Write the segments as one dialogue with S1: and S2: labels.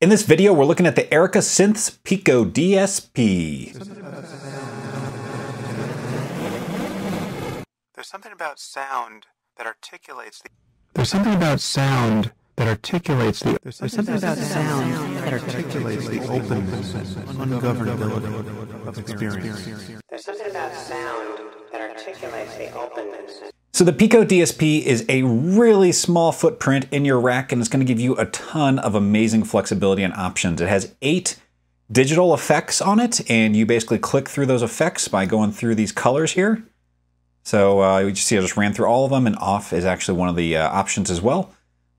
S1: In this video, we're looking at the Erica Synths Pico DSP.
S2: There's something about sound that articulates the.
S3: There's something about sound that articulates the.
S2: There's something, about sound that articulates the openness and ungovernability of experience.
S4: There's something about sound that articulates the openness.
S1: So the Pico DSP is a really small footprint in your rack and it's going to give you a ton of amazing flexibility and options. It has eight digital effects on it and you basically click through those effects by going through these colors here. So uh, you see I just ran through all of them and off is actually one of the uh, options as well.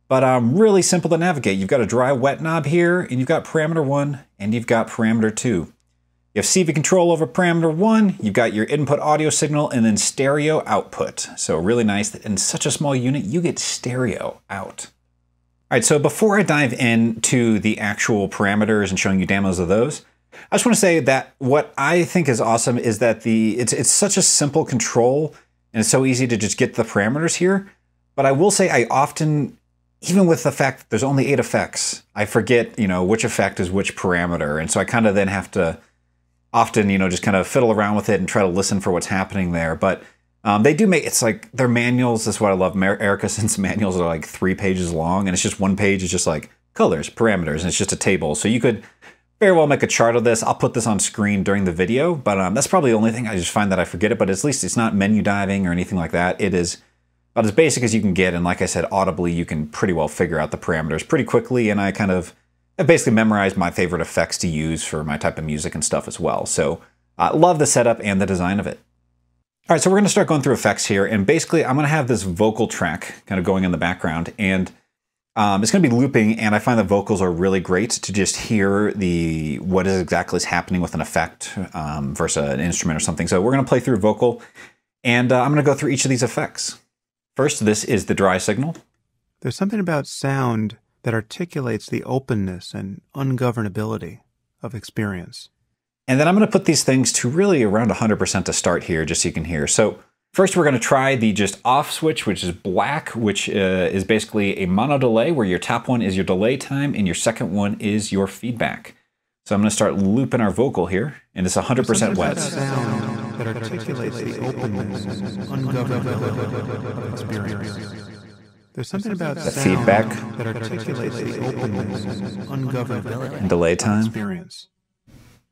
S1: But um, really simple to navigate. You've got a dry wet knob here and you've got parameter one and you've got parameter two. You have CV control over parameter one, you've got your input audio signal, and then stereo output. So really nice that in such a small unit, you get stereo out. All right, so before I dive into the actual parameters and showing you demos of those, I just want to say that what I think is awesome is that the it's it's such a simple control and it's so easy to just get the parameters here. But I will say I often even with the fact that there's only eight effects, I forget, you know, which effect is which parameter. And so I kind of then have to often, you know, just kind of fiddle around with it and try to listen for what's happening there. But um, they do make it's like their manuals. That's what I love. Erica Synths manuals are like three pages long, and it's just one page is just like colors, parameters, and it's just a table. So you could very well make a chart of this. I'll put this on screen during the video, but um, that's probably the only thing I just find that I forget it. But at least it's not menu diving or anything like that. It is about as basic as you can get, and like I said, audibly you can pretty well figure out the parameters pretty quickly. And I kind of I've basically memorized my favorite effects to use for my type of music and stuff as well. So I uh, love the setup and the design of it. All right, so we're going to start going through effects here. And basically, I'm going to have this vocal track kind of going in the background. And um, it's going to be looping, and I find the vocals are really great to just hear the what is exactly is happening with an effect um, versus an instrument or something. So we're going to play through vocal, and uh, I'm going to go through each of these effects. First, this is the dry signal.
S2: There's something about sound that articulates the openness and ungovernability of experience.
S1: And then I'm going to put these things to really around 100% to start here, just so you can hear. So first we're going to try the just off switch, which is black, which uh, is basically a mono delay, where your top one is your delay time and your second one is your feedback. So I'm going to start looping our vocal here, and it's 100% wet.
S2: There's something about
S1: the feedback
S2: that articulates the openness ungovernability
S1: and delay time.
S2: Experience.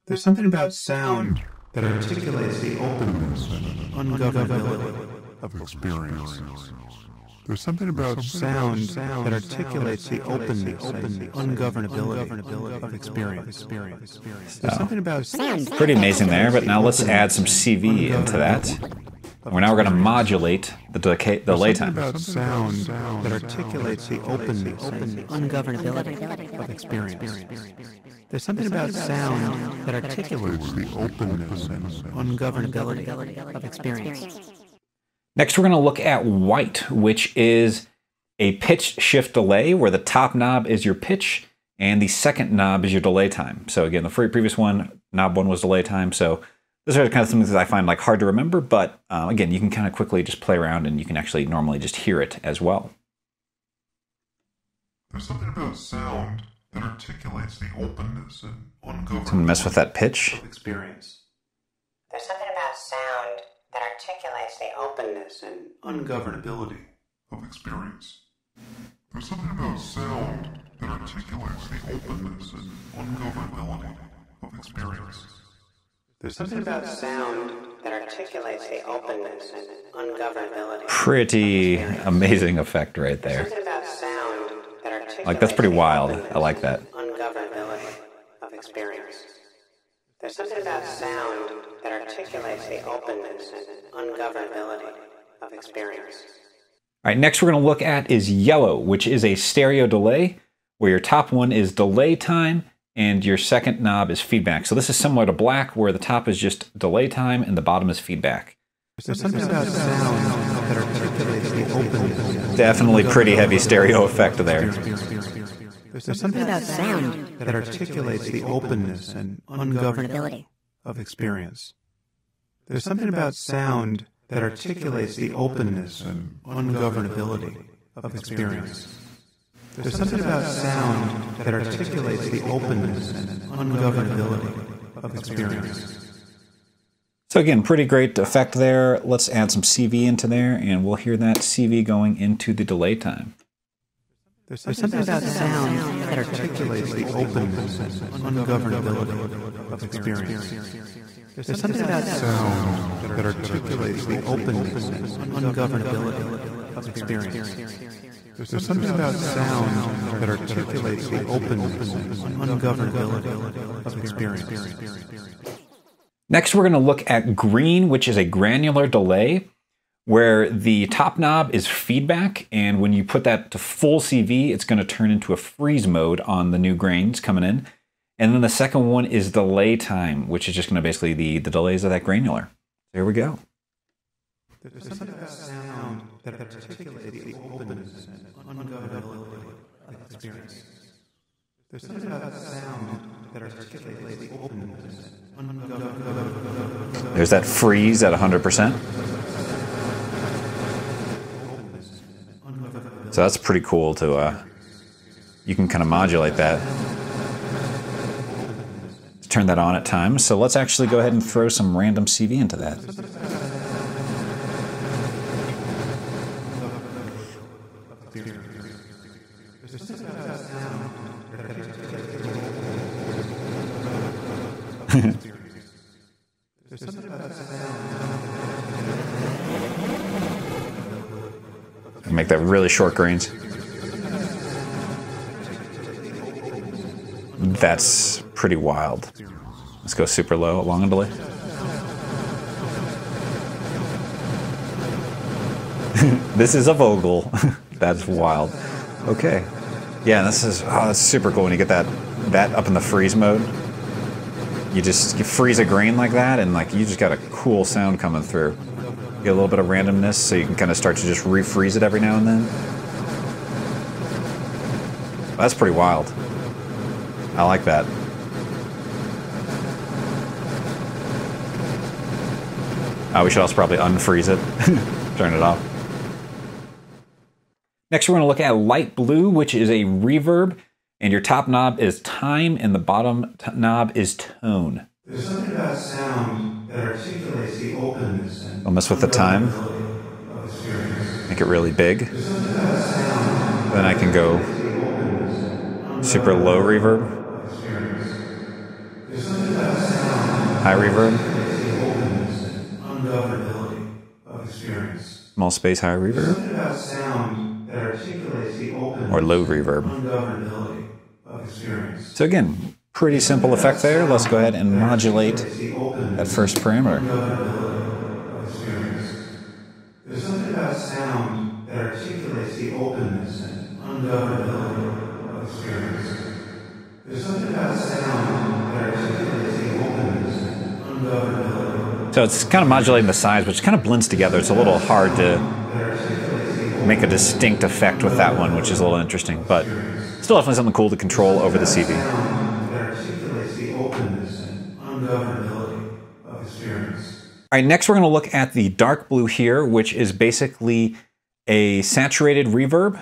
S2: There's something about sound that articulates the openness ungovernability of experience. There's something about sound that articulates the openness and ungovernability of experience. There's something about sound.
S1: Pretty amazing there, but now let's add some CV into that. We're now going to modulate the decay, delay time.
S2: about sound that articulates the openness and
S4: ungovernability
S2: of experience. There's something about sound that articulates the openness and ungovernability of experience.
S1: Next, we're going to look at white, which is a pitch shift delay, where the top knob is your pitch and the second knob is your delay time. So again, the previous one, knob one was delay time. So those are kind of some things that I find like hard to remember, but um, again, you can kind of quickly just play around and you can actually normally just hear it as well.
S5: There's something about sound that articulates the openness and ungovernability.
S1: So mess with that pitch.
S2: Experience.
S4: There's something about sound that articulates the openness and
S5: ungovernability of experience. There's something about sound that articulates the openness and ungovernability of experience.
S4: There's something about sound that articulates the openness and ungovernability.
S1: Pretty amazing effect right there.
S4: About sound that articulates
S1: Like that's pretty wild. I like that.
S4: Ungovernability of experience. There's something about sound that articulates the openness and ungovernability of experience.
S1: All right, next we're going to look at is yellow, which is a stereo delay, where your top one is delay time and your second knob is feedback. So this is similar to black, where the top is just delay time and the bottom is feedback.
S2: There's something about sound that articulates the openness.
S1: Definitely pretty heavy stereo effect there.
S2: There's something about sound that articulates the openness and ungovernability of experience. There's something about sound that articulates the openness and ungovernability of experience. There's something about sound that articulates the openness and ungovernability of experience.
S1: So again, pretty great effect there. Let's add some CV into there, and we'll hear that CV going into the delay time.
S2: There's something about sound that articulates the openness and ungovernability of experience. There's something about sound that articulates the openness and ungovernability of experience. There's something about sound that articulates the openness and ungovernability of experience.
S1: Next, we're going to look at green, which is a granular delay, where the top knob is feedback, and when you put that to full CV, it's going to turn into a freeze mode on the new grains coming in. And then the second one is delay time, which is just going to basically the, the delays of that granular. There we go.
S2: There's something about sound that articulates the openness and ungovernability of experience. There's something about sound that articulates the openness and ungovernability
S1: There's that freeze at 100%. So that's pretty cool to, uh, you can kind of modulate that. Turn that on at times. So let's actually go ahead and throw some random CV into that. Make that really short grains. That's pretty wild. Let's go super low, long and delay. this is a Vogel. that's wild. Okay. Yeah, this is oh, that's super cool when you get that that up in the freeze mode. You just you freeze a grain like that, and like you just got a cool sound coming through. Get a little bit of randomness, so you can kind of start to just refreeze it every now and then. That's pretty wild. I like that. Oh, we should also probably unfreeze it, turn it off. Next, we're going to look at light blue, which is a reverb, and your top knob is time, and the bottom knob is tone.
S2: There's something about sound that articulates the openness and
S1: I'll mess with the time,
S2: ungovernability of experience.
S1: make it really big.
S2: There's something about sound
S1: Then I can go super low reverb,
S2: of experience. There's something about sound
S1: high reverb,
S2: the openness and ungovernability of experience.
S1: small space, high reverb,
S2: Something about sound that articulates the openness
S1: or low reverb.
S2: ungovernability of experience.
S1: So again, pretty simple effect there. Let's go ahead and modulate that first parameter.
S2: There's something about sound that articulates the openness and ungovernability of experience. There's something about sound that articulates the openness and ungovernability
S1: So it's kind of modulating the size, which kind of blends together. It's a little hard to make a distinct effect with that one, which is a little interesting, but still definitely something cool to control over the CV. All right, next we're going to look at the dark blue here, which is basically a saturated reverb.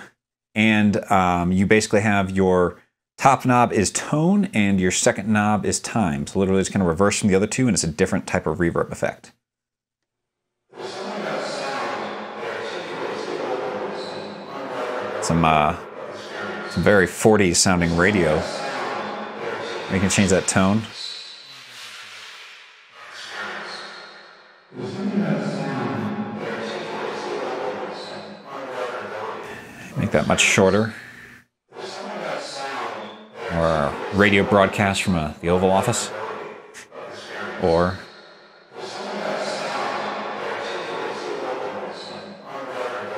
S1: And um, you basically have your top knob is tone and your second knob is time. So literally it's kind of reverse from the other two and it's a different type of reverb effect. Some, uh, some very 40s sounding radio. You can change that tone. Make that much shorter. Or radio broadcast from the Oval Office. Or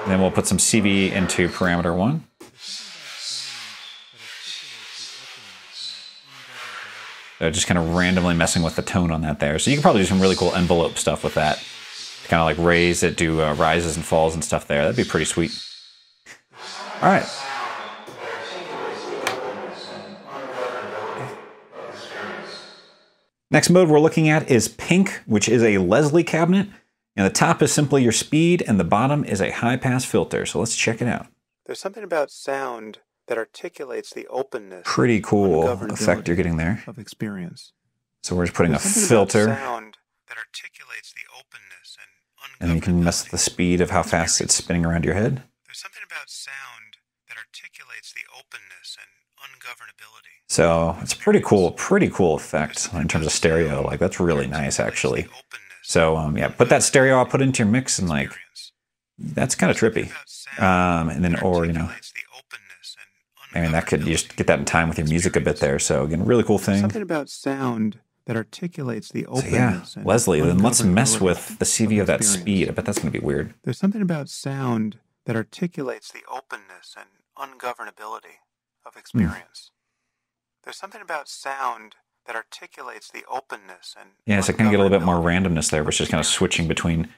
S1: then we'll put some CV into parameter one. Just kind of randomly messing with the tone on that there. So you can probably do some really cool envelope stuff with that. Kind of like raise it, do uh, rises and falls and stuff there. That'd be pretty sweet. All right. Next mode we're looking at is pink, which is a Leslie cabinet. And the top is simply your speed, and the bottom is a high pass filter. So let's check it out.
S2: There's something about sound that articulates the openness.
S1: Pretty cool effect you're getting there.
S2: Of experience.
S1: So we're just putting a
S2: There's something about
S1: filter,
S2: sound that articulates the openness and
S1: and you can mess with the speed of how fast it's spinning around your head.
S2: There's something about sound that articulates the openness and ungovernability.
S1: So it's a pretty cool, pretty cool effect in terms of stereo. Like that's really nice, actually. So um, yeah, put that stereo output into your mix, and like that's kind of trippy. Um, and then or you know,
S2: Articulates the openness and
S1: I mean that could you just get that in time with your music a bit there. So again, really cool thing.
S2: Something about sound that articulates the
S1: So
S2: openness.
S1: yeah, Leslie, then let's mess with the CV of that speed. I bet that's gonna be weird.
S2: There's something about sound that articulates the openness and ungovernability of
S1: Hmm.
S2: experience. There's something about sound that articulates the openness and
S1: Yeah, so I can get a little bit more randomness there, it's just kind of switching between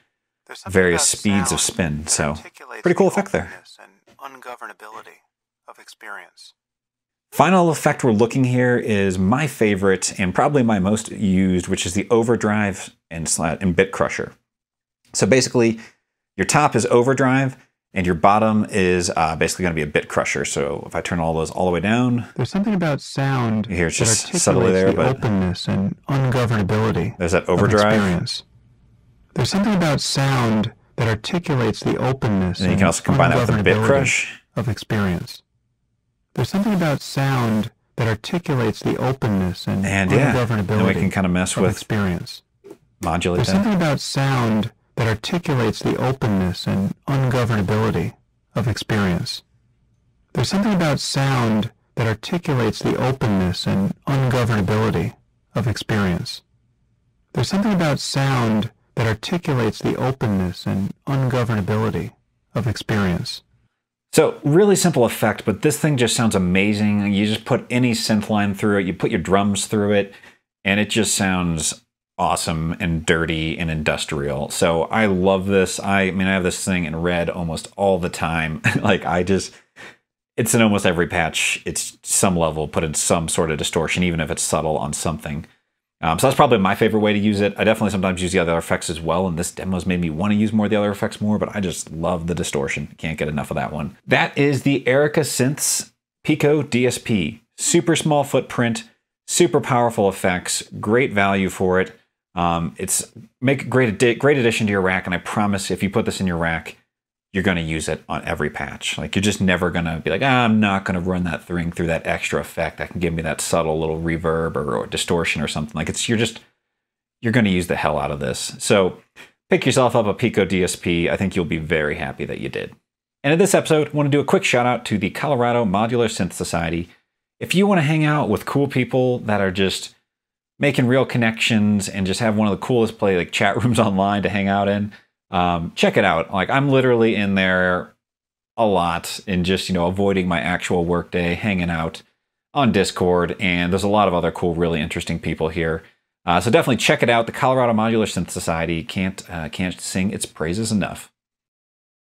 S1: various speeds of spin. So pretty cool effect there.
S2: And ungovernability of experience.
S1: Final effect we're looking here is my favorite and probably my most used, which is the overdrive and, slat and bit crusher. So basically, your top is overdrive and your bottom is uh, basically going to be a bit crusher. So if I turn all those all the way down,
S2: There's something about sound
S1: here. it's just subtly there,
S2: the
S1: but-
S2: openness and ungovernability
S1: there's that overdrive.
S2: experience. There's something about sound that articulates the openness
S1: And you can also combine that with a bit crush.
S2: of experience. There's something about sound that articulates the openness and,
S1: And yeah,
S2: ungovernability
S1: then we can kind of mess with
S2: experience.
S1: modulate
S2: There's
S1: that.
S2: something about sound that articulates the openness and ungovernability of experience. There's something about sound that articulates the openness and ungovernability of experience. There's something about sound that articulates the openness and ungovernability of experience.
S1: So really simple effect, but this thing just sounds amazing. You just put any synth line through it, you put your drums through it, and it just sounds awesome and dirty and industrial. So I love this. I, I mean, I have this thing in red almost all the time. like I just, it's in almost every patch. It's some level put in some sort of distortion, even if it's subtle on something. Um, so that's probably my favorite way to use it. I definitely sometimes use the other effects as well, and this demo's made me want to use more of the other effects more, but I just love the distortion. Can't get enough of that one. That is the Erica Synths Pico DSP. Super small footprint, super powerful effects, great value for it. Um, it's make a great great addition to your rack, and I promise if you put this in your rack, you're going to use it on every patch. Like you're just never going to be like, ah, I'm not going to run that thing through that extra effect that can give me that subtle little reverb or, or distortion or something. Like it's you're just you're going to use the hell out of this. So pick yourself up a Pico DSP. I think you'll be very happy that you did. And in this episode, I want to do a quick shout out to the Colorado Modular Synth Society. If you want to hang out with cool people that are just making real connections and just have one of the coolest play like chat rooms online to hang out in, um, check it out. Like I'm literally in there a lot and just you know avoiding my actual workday, hanging out on Discord, and there's a lot of other cool, really interesting people here. Uh, so definitely check it out. The Colorado Modular Synth Society can't uh, can't sing its praises enough.